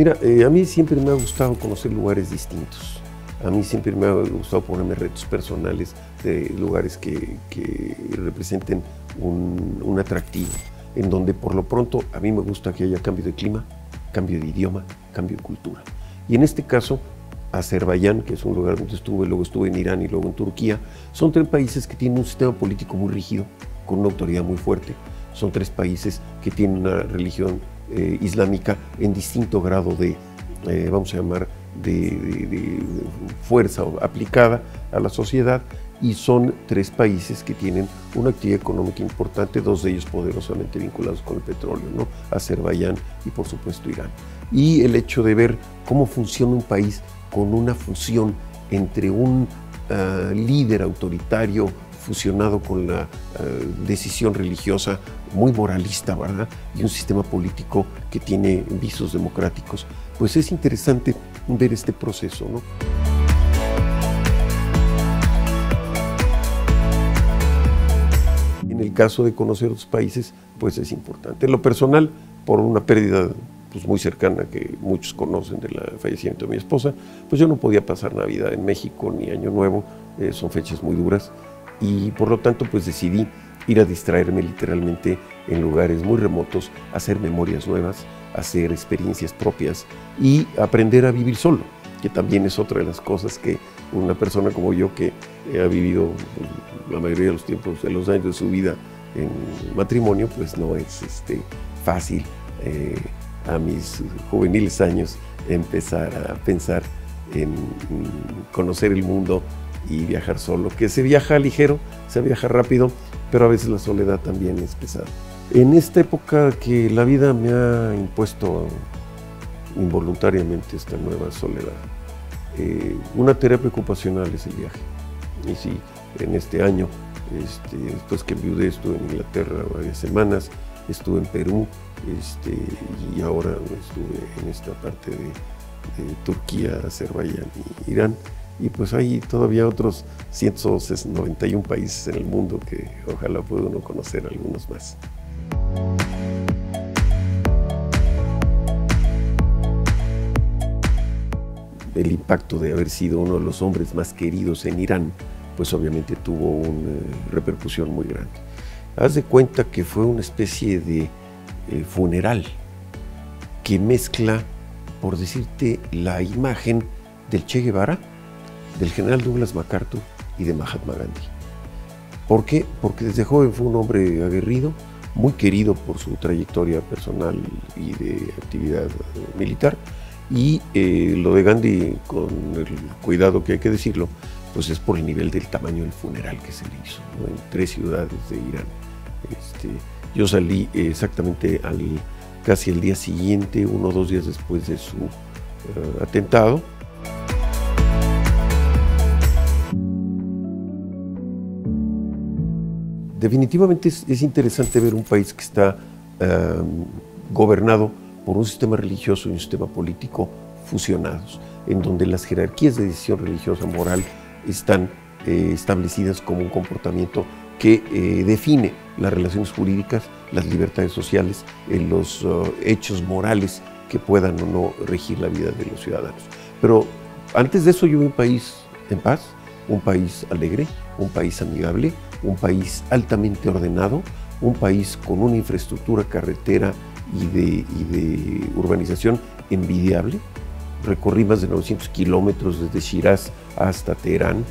Mira, eh, a mí siempre me ha gustado conocer lugares distintos. A mí siempre me ha gustado ponerme retos personales de lugares que, representen un, atractivo, en donde por lo pronto a mí me gusta que haya cambio de clima, cambio de idioma, cambio de cultura. Y en este caso, Azerbaiyán, que es un lugar donde estuve, luego estuve en Irán y luego en Turquía, son tres países que tienen un sistema político muy rígido, con una autoridad muy fuerte. Son tres países que tienen una religión eh, islámica en distinto grado de, eh, vamos a llamar, de, fuerza aplicada a la sociedad y son tres países que tienen una actividad económica importante, dos de ellos poderosamente vinculados con el petróleo, ¿no? Azerbaiyán y por supuesto Irán. Y el hecho de ver cómo funciona un país con una fusión entre un uh, líder autoritario fusionado con la uh, decisión religiosa muy moralista, ¿verdad? Y un sistema político que tiene visos democráticos. Pues es interesante ver este proceso, ¿no? En el caso de conocer otros países, pues es importante. En lo personal, por una pérdida pues muy cercana que muchos conocen del fallecimiento de mi esposa, pues yo no podía pasar Navidad en México ni Año Nuevo, eh, son fechas muy duras y por lo tanto pues decidí ir a distraerme literalmente en lugares muy remotos, hacer memorias nuevas, hacer experiencias propias y aprender a vivir solo, que también es otra de las cosas que una persona como yo que ha vivido la mayoría de los tiempos, de los años de su vida en matrimonio, pues no es este, fácil eh, a mis juveniles años empezar a pensar en conocer el mundo y viajar solo, que se viaja ligero, se viaja rápido, pero a veces la soledad también es pesada. En esta época que la vida me ha impuesto involuntariamente esta nueva soledad, eh, una terapia ocupacional es el viaje. Y sí, en este año, este, después que enviudé, estuve en Inglaterra varias semanas, estuve en Perú, este, y ahora estuve en esta parte de, de Turquía, Azerbaiyán y Irán. Y pues hay todavía otros 191 países en el mundo que ojalá pueda uno conocer algunos más. El impacto de haber sido uno de los hombres más queridos en Irán, pues obviamente tuvo una repercusión muy grande. Haz de cuenta que fue una especie de eh, funeral que mezcla, por decirte, la imagen del Che Guevara, del general Douglas MacArthur y de Mahatma Gandhi. ¿Por qué? Porque desde joven fue un hombre aguerrido, muy querido por su trayectoria personal y de actividad militar. Y eh, lo de Gandhi, con el cuidado que hay que decirlo, pues es por el nivel del tamaño del funeral que se le hizo en tres ciudades de Irán. Este, yo salí exactamente al, casi el día siguiente, uno o dos días después de su atentado. Definitivamente es, es, interesante ver un país que está uh, gobernado por un sistema religioso y un sistema político fusionados, en donde las jerarquías de decisión religiosa moral están eh, establecidas como un comportamiento que eh, define las relaciones jurídicas, las libertades sociales, eh, los uh, hechos morales que puedan o no regir la vida de los ciudadanos. Pero antes de eso yo vi un país en paz, un país alegre, un país amigable, un país altamente ordenado, un país con una infraestructura carretera y de, urbanización envidiable. Recorrí más de 900 kilómetros desde Shiraz hasta Teherán,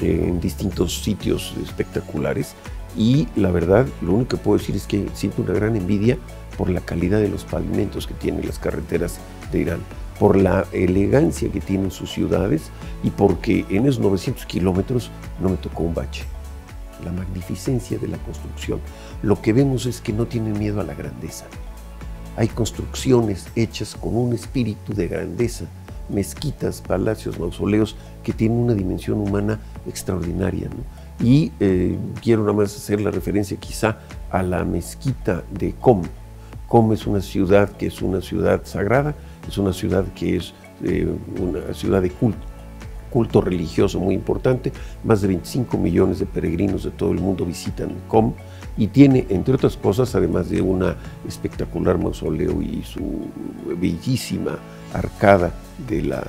eh, en distintos sitios espectaculares. Y la verdad, lo único que puedo decir es que siento una gran envidia por la calidad de los pavimentos que tienen las carreteras de Irán, por la elegancia que tienen sus ciudades y porque en esos 900 kilómetros no me tocó un bache. La magnificencia de la construcción. Lo que vemos es que no tienen miedo a la grandeza. Hay construcciones hechas con un espíritu de grandeza, mezquitas, palacios, mausoleos que tienen una dimensión humana extraordinaria. Y eh, quiero nada más hacer la referencia quizá a la mezquita de Com. Com es una ciudad que es una ciudad sagrada, es una ciudad que es eh, una ciudad de culto, culto religioso muy importante. Más de 25 millones de peregrinos de todo el mundo visitan Com y tiene, entre otras cosas, además de una espectacular mausoleo y su bellísima arcada de, la,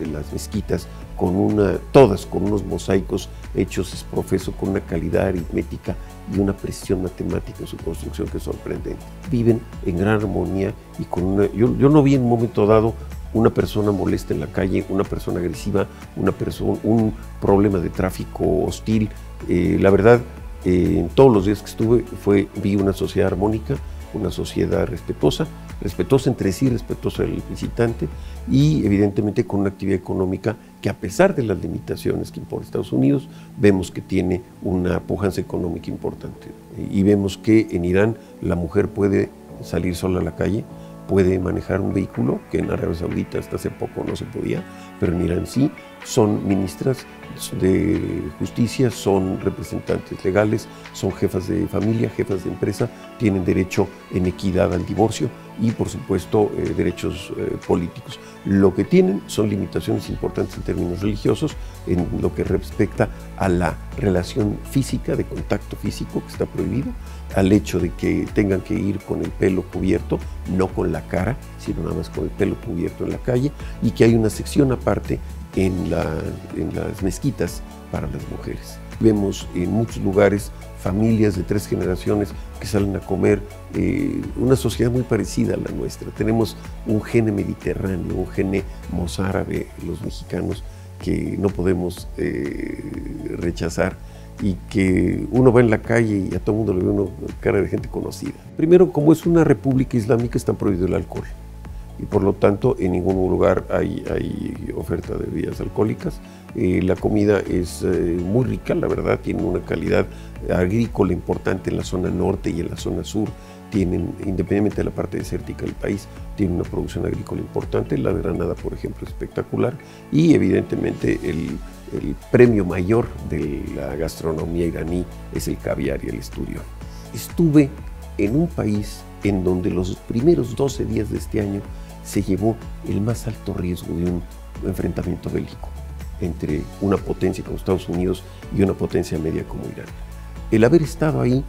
de las mezquitas, con una, todas con unos mosaicos hechos, es profeso, con una calidad aritmética y una precisión matemática en su construcción que es sorprendente. Viven en gran armonía y con una... Yo, yo no vi en un momento dado una persona molesta en la calle, una persona agresiva, una persona, un problema de tráfico hostil. Eh, la verdad, eh, en todos los días que estuve fue, vi una sociedad armónica, una sociedad respetuosa, respetuosa entre sí, respetuosa del visitante y evidentemente con una actividad económica que a pesar de las limitaciones que impone Estados Unidos, vemos que tiene una pujanza económica importante. Y vemos que en Irán la mujer puede salir sola a la calle, puede manejar un vehículo, que en Arabia Saudita hasta hace poco no se podía, pero en Irán sí, son ministras de justicia, son representantes legales, son jefas de familia, jefas de empresa, tienen derecho en equidad al divorcio y por supuesto eh, derechos eh, políticos. Lo que tienen son limitaciones importantes en términos religiosos en lo que respecta a la relación física, de contacto físico que está prohibido, al hecho de que tengan que ir con el pelo cubierto, no con la cara, sino nada más con el pelo cubierto en la calle, y que hay una sección aparte en, las mezquitas para las mujeres. Vemos en muchos lugares familias de tres generaciones que salen a comer, eh, una sociedad muy parecida a la nuestra. Tenemos un gene mediterráneo, un gene mozárabe, los mexicanos, que no podemos eh, rechazar y que uno va en la calle y a todo el mundo le ve una cara de gente conocida. Primero, como es una república islámica, está prohibido el alcohol y por lo tanto en ningún lugar hay, hay oferta de bebidas alcohólicas. Eh, la comida es eh, muy rica, la verdad, tiene una calidad agrícola importante en la zona norte y en la zona sur. Tienen, independientemente de la parte desértica del país, tienen una producción agrícola importante. La Granada, por ejemplo, espectacular. Y evidentemente el, el premio mayor de la gastronomía iraní es el caviar y el estudio. Estuve en un país en donde los primeros 12 días de este año se llevó el más alto riesgo de un enfrentamiento bélico entre una potencia como Estados Unidos y una potencia media como Irán. El haber estado ahí,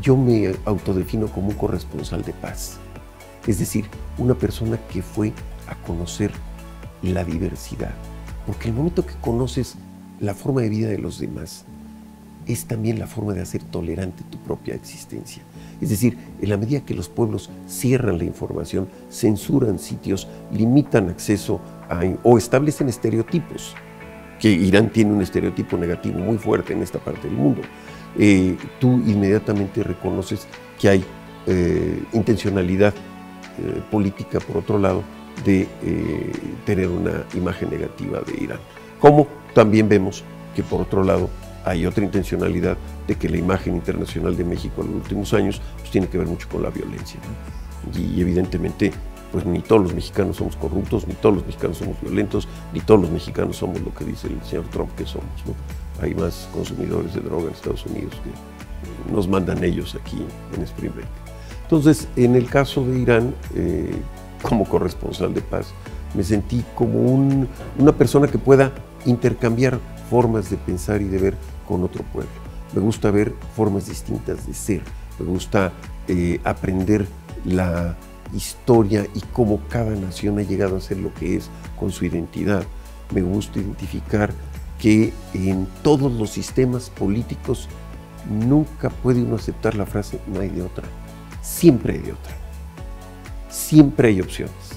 yo me autodefino como un corresponsal de paz, es decir, una persona que fue a conocer la diversidad, porque el momento que conoces la forma de vida de los demás, es también la forma de hacer tolerante tu propia existencia. Es decir, en la medida que los pueblos cierran la información, censuran sitios, limitan acceso a, o establecen estereotipos, que Irán tiene un estereotipo negativo muy fuerte en esta parte del mundo, eh, tú inmediatamente reconoces que hay eh, intencionalidad eh, política, por otro lado, de tener una imagen negativa de Irán. Como también vemos que, por otro lado, hay otra intencionalidad de que la imagen internacional de México en los últimos años pues, tiene que ver mucho con la violencia. Y, evidentemente, pues ni todos los mexicanos somos corruptos, ni todos los mexicanos somos violentos, ni todos los mexicanos somos lo que dice el señor Trump que somos. Hay más consumidores de droga en Estados Unidos que nos mandan ellos aquí en Spring Break. Entonces, en el caso de Irán, eh, como corresponsal de paz, me sentí como una persona que pueda intercambiar formas de pensar y de ver con otro pueblo. Me gusta ver formas distintas de ser. Me gusta eh, aprender la historia y cómo cada nación ha llegado a ser lo que es con su identidad. Me gusta identificar que en todos los sistemas políticos nunca puede uno aceptar la frase no hay de otra. Siempre hay de otra. Siempre hay opciones.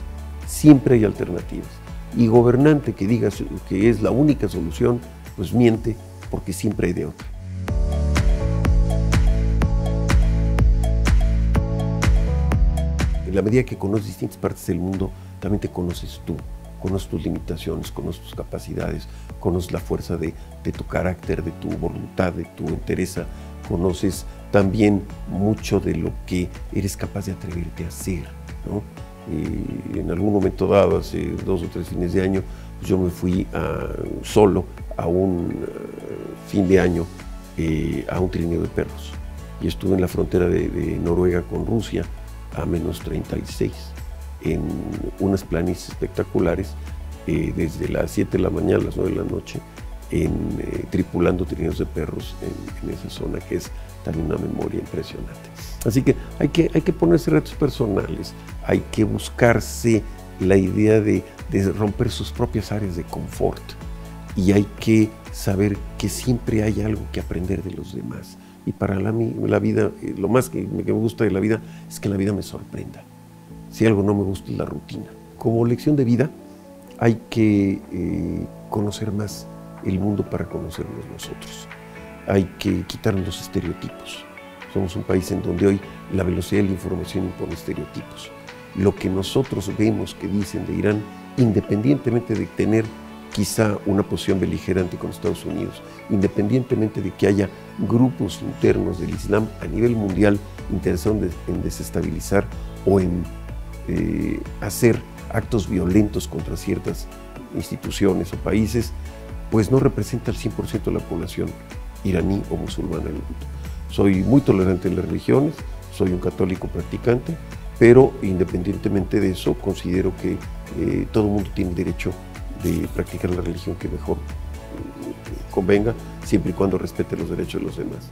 Siempre hay alternativas. Y gobernante que diga que es la única solución, pues miente porque siempre hay de otra. En la medida que conoces distintas partes del mundo, también te conoces tú, conoces tus limitaciones, conoces tus capacidades, conoces la fuerza de, tu carácter, de tu voluntad, de tu entereza, conoces también mucho de lo que eres capaz de atreverte a hacer. Y en algún momento dado, hace dos o tres fines de año, yo me fui solo a un eh, fin de año eh, a un trineo de perros. Y estuve en la frontera de, Noruega con Rusia a menos 36, en unas planicies espectaculares, eh, desde las 7 de la mañana a las 9 de la noche, tripulando trineos de perros en, en esa zona, que es también una memoria impresionante. Así que hay que, hay que ponerse retos personales, hay que buscarse la idea de, romper sus propias áreas de confort y hay que saber que siempre hay algo que aprender de los demás. Y para la, la vida, eh, lo más que me, gusta de la vida es que la vida me sorprenda. Si algo no me gusta es la rutina. Como lección de vida hay que eh, conocer más el mundo para conocernos nosotros. Hay que quitarnos los estereotipos somos un país en donde hoy la velocidad de la información impone estereotipos. Lo que nosotros vemos que dicen de Irán, independientemente de tener quizá una posición beligerante con Estados Unidos, independientemente de que haya grupos internos del Islam a nivel mundial interesados en desestabilizar o en eh, hacer actos violentos contra ciertas instituciones o países, pues no representa el 100% de la población iraní o musulmana del mundo. Soy muy tolerante en las religiones, soy un católico practicante, pero independientemente de eso, considero que eh, todo el mundo tiene derecho de practicar la religión que mejor eh, convenga, siempre y cuando respete los derechos de los demás.